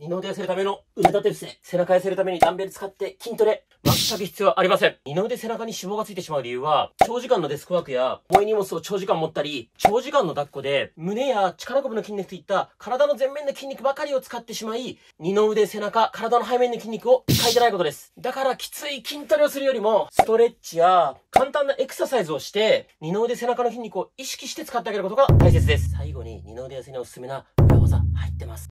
二の腕痩せるための腕立て伏せ。背中痩せるためにダンベル使って筋トレ。全く必要はありません。二の腕背中に脂肪がついてしまう理由は、長時間のデスクワークや重い荷物を長時間持ったり、長時間の抱っこで胸や力こぶの筋肉といった体の前面の筋肉ばかりを使ってしまい、二の腕背中、体の背面の筋肉を使えてないことです。だからきつい筋トレをするよりも、ストレッチや簡単なエクササイズをして、二の腕背中の筋肉を意識して使ってあげることが大切です。最後に二の腕痩せにおすすめな裏技入ってます。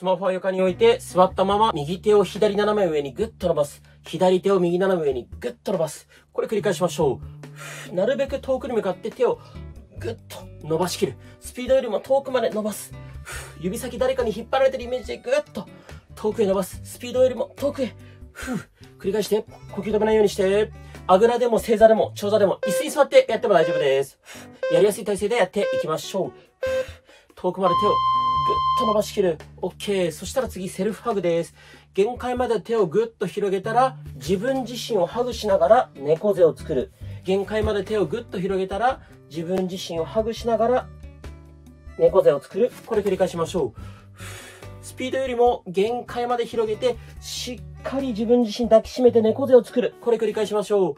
スマホは床に置いて、座ったまま、右手を左斜め上にグッと伸ばす。左手を右斜め上にグッと伸ばす。これ繰り返しましょう。なるべく遠くに向かって手をグッと伸ばしきる。スピードよりも遠くまで伸ばす。指先誰かに引っ張られてるイメージでグッと遠くへ伸ばす。スピードよりも遠くへ。ふ繰り返して、呼吸止めないようにして、あぐらでも正座でも長座でも椅子に座ってやっても大丈夫です。やりやすい体勢でやっていきましょう。遠くまで手をぐっと伸ばしきる。OK。そしたら次、セルフハグです。限界まで手をぐっと広げたら、自分自身をハグしながら猫背を作る。限界まで手をぐっと広げたら、自分自身をハグしながら猫背を作る。これ繰り返しましょう。スピードよりも限界まで広げて、しっかり自分自身抱きしめて猫背を作る。これ繰り返しましょう。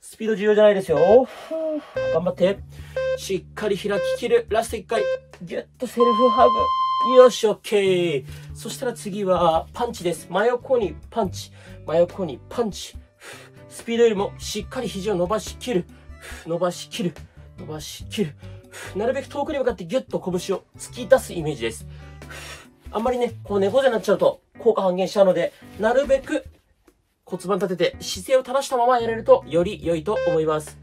スピード重要じゃないですよ。頑張って。しっかり開ききる。ラスト1回。ギュッとセルフハグ。よし、オッケー。そしたら次はパンチです。真横にパンチ。真横にパンチ。スピードよりもしっかり肘を伸ばしきる。伸ばしきる。伸ばしきる。なるべく遠くに向かってギュッと拳を突き出すイメージです。あんまりね、こう猫背になっちゃうと効果半減しちゃうので、なるべく骨盤立てて姿勢を正したままやれるとより良いと思います。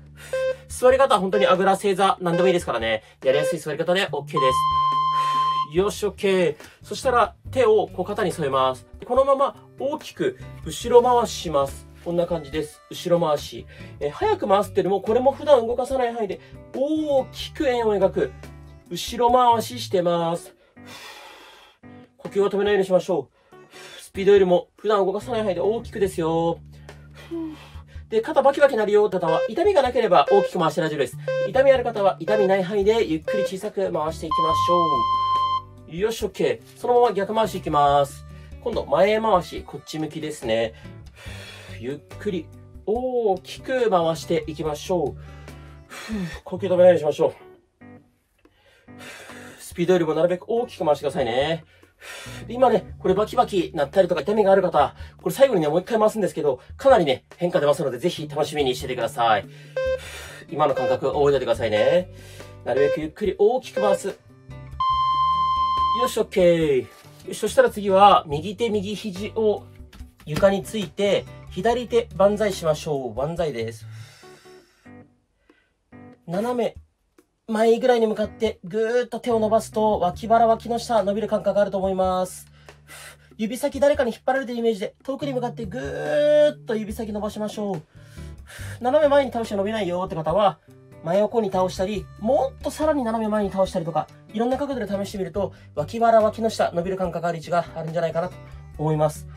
座り方は本当にあぐら正座何でもいいですからね。やりやすい座り方で OK です。よし、OK。そしたら手をこう肩に添えます。このまま大きく後ろ回しします。こんな感じです。後ろ回し。え早く回すっていうのも、これも普段動かさない範囲で大きく円を描く。後ろ回ししてます。呼吸を止めないようにしましょう。スピードよりも普段動かさない範囲で大きくですよ。で、肩バキバキなるよって方は、痛みがなければ大きく回して大丈夫です。痛みある方は、痛みない範囲でゆっくり小さく回していきましょう。よし、OK。そのまま逆回しいきます。今度、前回し、こっち向きですね。ゆっくり大きく回していきましょう。呼吸止めないようにしましょう。スピードよりもなるべく大きく回してくださいね。今ね、これバキバキなったりとか痛みがある方、これ最後にね、もう一回回すんですけど、かなりね、変化出ますので、ぜひ楽しみにしててください。今の感覚覚えておいてくださいね。なるべくゆっくり大きく回す。よし、OK。よし、そしたら次は、右手右肘を床について、左手万歳しましょう。万歳です。斜め前ぐらいに向かってぐーっと手を伸ばすと脇腹脇の下伸びる感覚があると思います。指先誰かに引っ張られてるイメージで遠くに向かってぐーっと指先伸ばしましょう。斜め前に倒して伸びないよって方は真横に倒したり、もっとさらに斜め前に倒したりとか、いろんな角度で試してみると、脇腹、脇の下、伸びる感覚がある位置があるんじゃないかなと思います。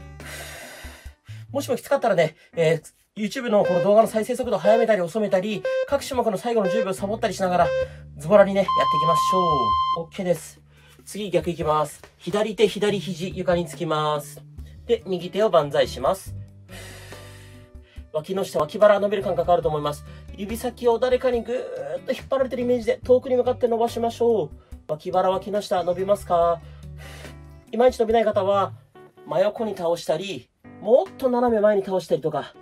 もしもきつかったらね、えー YouTube のこの動画の再生速度を速めたり遅めたり、各種目の最後の10秒サボったりしながら、ズボラにね、やっていきましょう。OK です。次逆いきます。左手、左肘、床につきます。で、右手を万歳します。脇の下、脇腹伸びる感覚あると思います。指先を誰かにぐーっと引っ張られてるイメージで遠くに向かって伸ばしましょう。脇腹、脇の下伸びますか？いまいち伸びない方は、真横に倒したり、もっと斜め前に倒したりとか、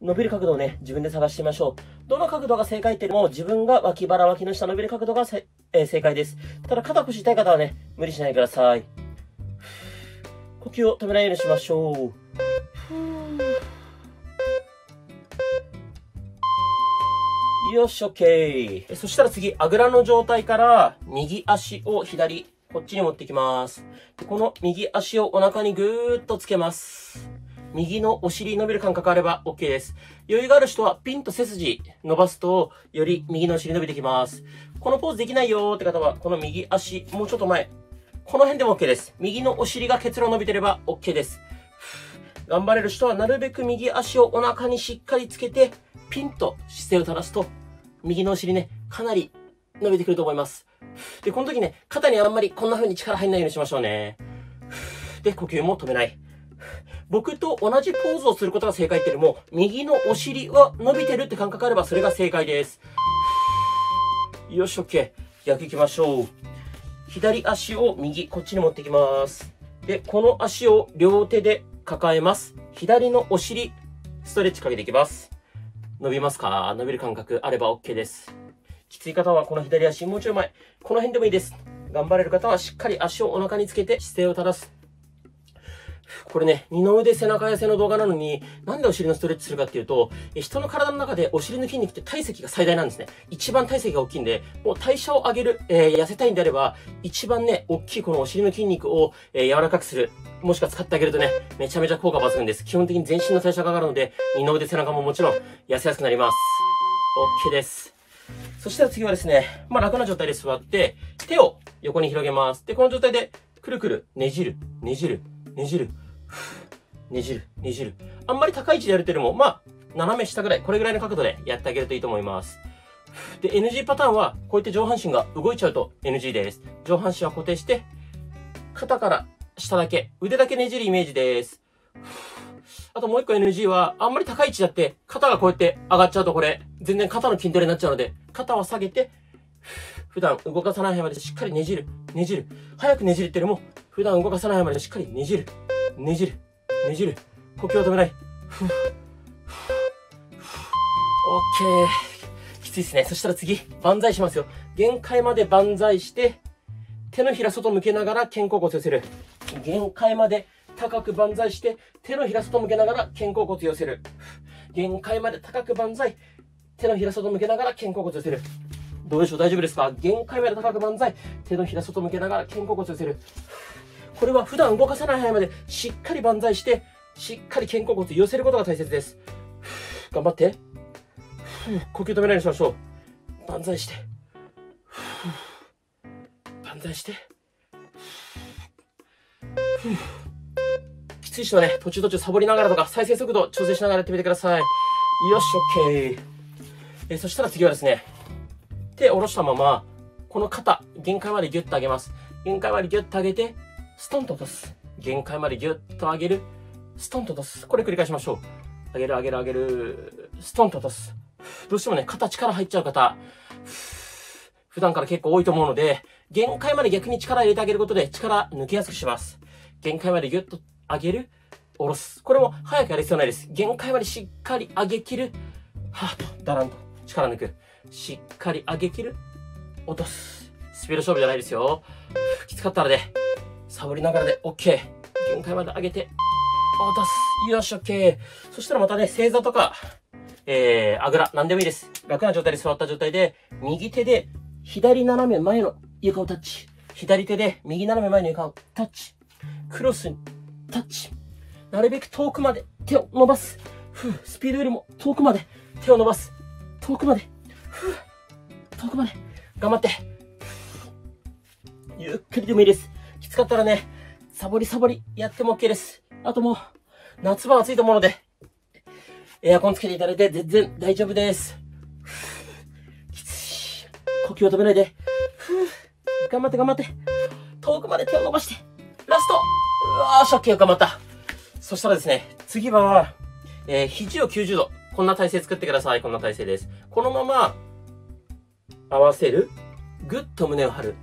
伸びる角度をね、自分で探してみましょう。どの角度が正解っていうのも、自分が脇腹、脇の下伸びる角度が、えー、正解です。ただ、肩腰痛い方はね、無理しないでください。呼吸を止めないようにしましょう。よし、OK。そしたら次、あぐらの状態から、右足を左、こっちに持ってきます。この右足をお腹にぐーっとつけます。右のお尻伸びる感覚あれば OK です。余裕がある人はピンと背筋伸ばすと、より右のお尻伸びてきます。このポーズできないよって方は、この右足、もうちょっと前。この辺でも OK です。右のお尻が結露伸びてれば OK です。頑張れる人はなるべく右足をお腹にしっかりつけて、ピンと姿勢を正すと、右のお尻ね、かなり伸びてくると思います。で、この時ね、肩にあんまりこんな風に力入んないようにしましょうね。で、呼吸も止めない。僕と同じポーズをすることが正解っていうよりも、右のお尻は伸びてるって感覚あればそれが正解です。よし、OK。逆行きましょう。左足を右、こっちに持ってきます。で、この足を両手で抱えます。左のお尻、ストレッチかけていきます。伸びますか？伸びる感覚あれば OK です。きつい方はこの左足もうちょい前。この辺でもいいです。頑張れる方はしっかり足をお腹につけて姿勢を正す。これね、二の腕背中痩せの動画なのに、なんでお尻のストレッチするかっていうと、人の体の中でお尻の筋肉って体積が最大なんですね。一番体積が大きいんで、もう代謝を上げる、えー、痩せたいんであれば、一番ね、大きいこのお尻の筋肉を、えー、柔らかくする。もしくは使ってあげるとね、めちゃめちゃ効果抜群です。基本的に全身の代謝が上がるので、二の腕背中ももちろん痩せやすくなります。OK です。そしたら次はですね、まあ楽な状態で座って、手を横に広げます。で、この状態で、くるくる、ねじる、ねじる、ねじる、ねじる、ねじる。あんまり高い位置でやるというよりも、まあ、斜め下ぐらい、これぐらいの角度でやってあげるといいと思います。で、NG パターンは、こうやって上半身が動いちゃうと NG です。上半身は固定して、肩から下だけ、腕だけねじるイメージです。あともう一個 NG は、あんまり高い位置だって、肩がこうやって上がっちゃうとこれ、全然肩の筋トレになっちゃうので、肩は下げて、普段動かさない範囲までしっかりねじる、ねじる。早くねじるっていうよりも、普段動かさないまでしっかりねじる、ねじる。ねじる。呼吸を止めない。ふぅ。オッケー。きついですね。そしたら次、万歳しますよ。限界まで万歳して、手のひら外向けながら肩甲骨寄せる。限界まで高く万歳して、手のひら外向けながら肩甲骨寄せる。限界まで高く万歳、手のひら外向けながら肩甲骨寄せる。どうでしょう？大丈夫ですか？限界まで高く万歳、手のひら外向けながら肩甲骨寄せる。これは普段動かさない範囲までしっかり万歳して、しっかり肩甲骨寄せることが大切です。頑張って。呼吸止めないようにしましょう。万歳して。万歳して。きつい人はね、途中途中サボりながらとか、再生速度調整しながらやってみてください。よし、オッケー。えそしたら次はですね、手を下ろしたまま、この肩、限界までギュッと上げます。限界までギュッと上げて、ストンと落とす。限界までギュッと上げる。ストンと落とす。これ繰り返しましょう。上げる上げる上げる。ストンと落とす。どうしてもね、肩力入っちゃう方、普段から結構多いと思うので、限界まで逆に力入れてあげることで力抜けやすくします。限界までギュッと上げる、下ろす。これも早くやる必要ないです。限界までしっかり上げきる。はぁと、だらんと力抜く。しっかり上げきる。落とす。スピード勝負じゃないですよ。きつかったらね、サボりながらで OK。限界まで上げて、落とす。よし、OK。そしたらまたね、正座とか、えー、あぐら、なんでもいいです。楽な状態で座った状態で、右手で左斜め前の床をタッチ。左手で右斜め前の床をタッチ。クロスにタッチ。なるべく遠くまで手を伸ばす。ふう、スピードよりも遠くまで手を伸ばす。遠くまで。ふう、遠くまで。頑張って。ゆっくりでもいいです。きつかったらね、サボりサボりやっても OK です。あともう、夏場暑いと思うので、エアコンつけていただいて全然大丈夫です。きつい。呼吸を止めないで。頑張って頑張って。遠くまで手を伸ばして。ラストうわーし、OK、頑張った。そしたらですね、次は、えー、肘を90度。こんな体勢作ってください。こんな体勢です。このまま、合わせる。ぐっと胸を張る。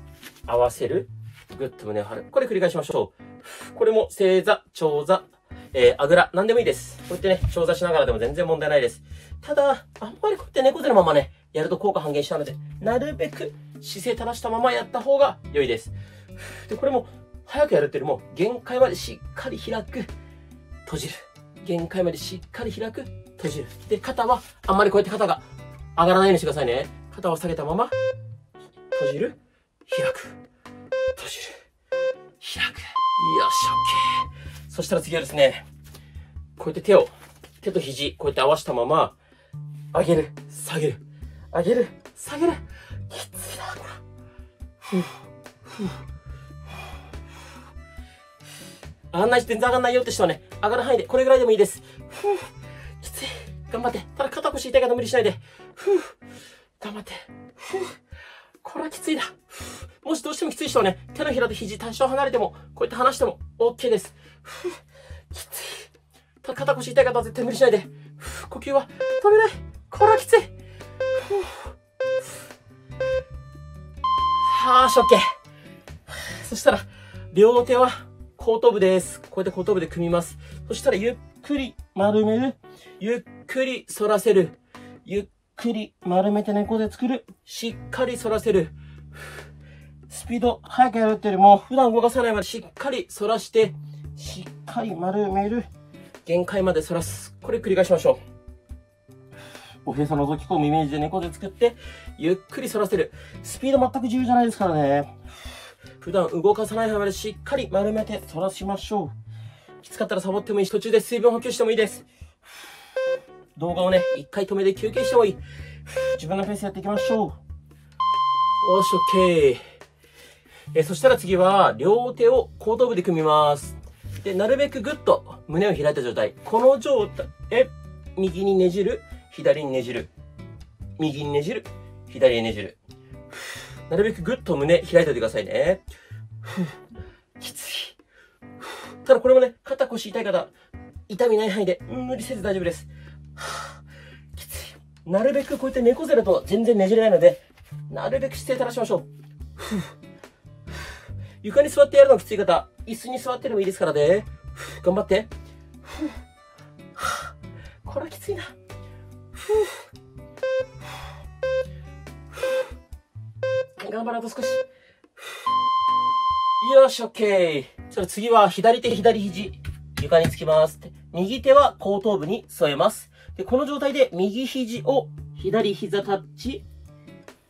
合わせる。ぐっと胸を張る。これ繰り返しましょう。これも正座、長座、えー、あぐら、なんでもいいです。こうやってね、長座しながらでも全然問題ないです。ただ、あんまりこうやって猫背のままね、やると効果半減しちゃうので、なるべく姿勢正したままやった方が良いです。で、これも、早くやるっていうよりも、限界までしっかり開く、閉じる。限界までしっかり開く、閉じる。で、肩は、あんまりこうやって肩が上がらないようにしてくださいね。肩を下げたまま、閉じる、開く。開く。よし、OK。そしたら次はですね、こうやって手を、手と肘、こうやって合わせたまま、上げる、下げる、上げる、下げる。きついな、これ。ふぅ、ふぅ。上がんないし全然上がんないよって人はね、上がる範囲で、これぐらいでもいいです。ふぅ、きつい。頑張って。ただ肩腰痛いから無理しないで。ふぅ、頑張って。ふぅ、これはきついな。もしどうしてもきつい人はね、手のひらで肘多少離れても、こうやって離しても OK です。ふきつい。た肩腰痛い方は絶対無理しないで。呼吸は止めない。これはきつい。はーし、OK。そしたら、両手は後頭部です。こうやって後頭部で組みます。そしたらゆっくり丸める。ゆっくり反らせる。ゆっくり丸めて猫で作る。しっかり反らせる。スピード速くやるっていうよりも、普段動かさないまでしっかり反らして、しっかり丸める。限界まで反らす。これ繰り返しましょう。おへそ覗き込むイメージで猫で作って、ゆっくり反らせる。スピード全く自由じゃないですからね。普段動かさないまでしっかり丸めて反らしましょう。きつかったらサボってもいいし、途中で水分補給してもいいです。動画をね、一回止めて休憩してもいい。自分のペースやっていきましょう。おし、オッケー。えそしたら次は、両手を後頭部で組みます。で、なるべくぐっと胸を開いた状態。この状態、え、右にねじる、左にねじる。右にねじる、左にねじる。なるべくぐっと胸開いておいてくださいね。きつい。ただこれもね、肩腰痛い方、痛みない範囲で無理せず大丈夫です。きつい。なるべくこうやって猫背だと全然ねじれないので、なるべく姿勢正しましょう。床に座ってやるのきつい方、椅子に座ってでもいいですからね。頑張って。これはきついな。頑張ろうと少し。よし、オッケー。それ次は左手、左肘、床につきます。右手は後頭部に添えます。で、この状態で右肘を左膝タッチ。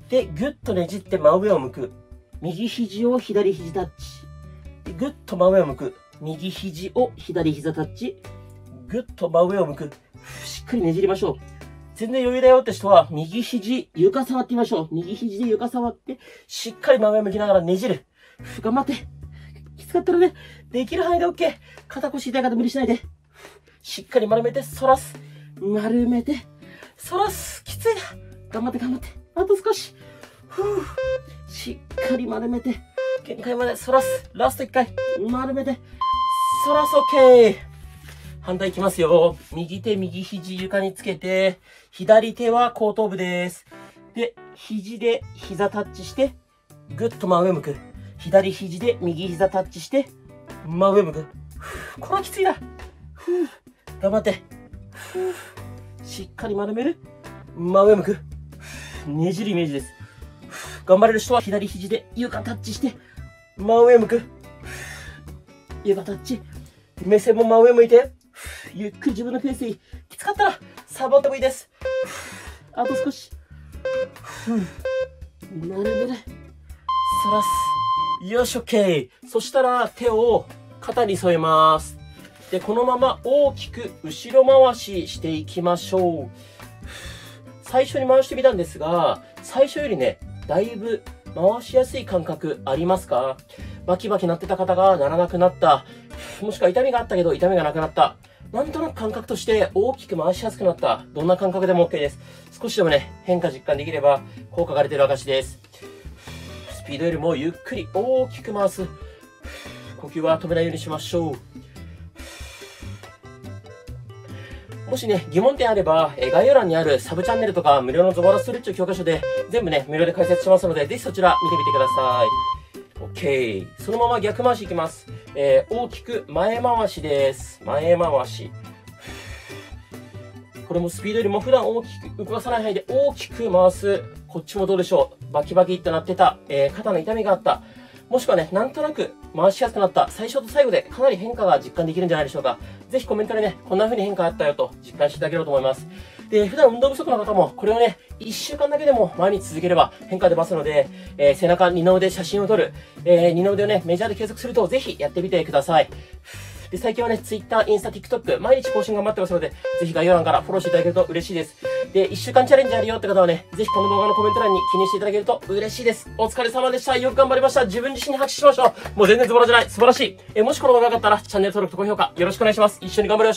で、ぐっとねじって真上を向く。右肘を左肘タッチ。ぐっと真上を向く。右肘を左膝タッチ。ぐっと真上を向く。しっかりねじりましょう。全然余裕だよって人は、右肘、床触ってみましょう。右肘で床触って、しっかり真上向きながらねじる。頑張って。きつかったらね、できる範囲で OK。肩腰痛い方無理しないで。しっかり丸めて、反らす。丸めて、反らす。きついな。頑張って頑張って。あと少し。ふぅ。しっかり丸めて、限界まで反らす。ラスト1回。丸めて、反らす OK。反対いきますよ。右手、右肘床につけて、左手は後頭部です。で、肘で膝タッチして、ぐっと真上向く。左肘で右膝タッチして、真上向く。これはきついな。頑張って。しっかり丸める。真上向く。ねじるイメージです。頑張れる人は左肘で床タッチして、真上向く。床タッチ。目線も真上向いて、ゆっくり自分のペースに。きつかったら、サボってもいいです。あと少し。なるべく、反らす。よし、OK。そしたら、手を肩に添えます。で、このまま大きく後ろ回ししていきましょう。最初に回してみたんですが、最初よりね、だいぶ回しやすい感覚ありますか？バキバキなってた方がならなくなった。もしくは痛みがあったけど痛みがなくなった。なんとなく感覚として大きく回しやすくなった。どんな感覚でも OK です。少しでもね、変化実感できれば効果が出てる証です。スピードよりもゆっくり大きく回す。呼吸は止めないようにしましょう。もしね、疑問点あれば、え概要欄にあるサブチャンネルとか無料のゾバラストレッチ教科書で全部ね、無料で解説しますので、ぜひそちら見てみてください。OK。そのまま逆回しいきます。えー、大きく前回しです。前回し。これもスピードよりも普段大きく動かさない範囲で大きく回す。こっちもどうでしょう。バキバキってなってた。えー、肩の痛みがあった。もしくはね、なんとなく回しやすくなった。最初と最後でかなり変化が実感できるんじゃないでしょうか。ぜひコメントでね、こんな風に変化あったよと実感していただければと思います。で、普段運動不足の方も、これをね、1週間だけでも毎日続ければ変化出ますので、えー、背中、二の腕写真を撮る、えー、二の腕をね、メジャーで継続すると、ぜひやってみてください。で、最近はね、Twitter、インスタ、TikTok、毎日更新頑張ってますので、ぜひ概要欄からフォローしていただけると嬉しいです。で、1週間チャレンジあるよって方はね、ぜひこの動画のコメント欄に記入していただけると嬉しいです。お疲れ様でした。よく頑張りました。自分自身に拍手しましょう。もう全然ズボラじゃない。素晴らしい。え、もしこの動画が良かったら、チャンネル登録と高評価よろしくお願いします。一緒に頑張りましょう。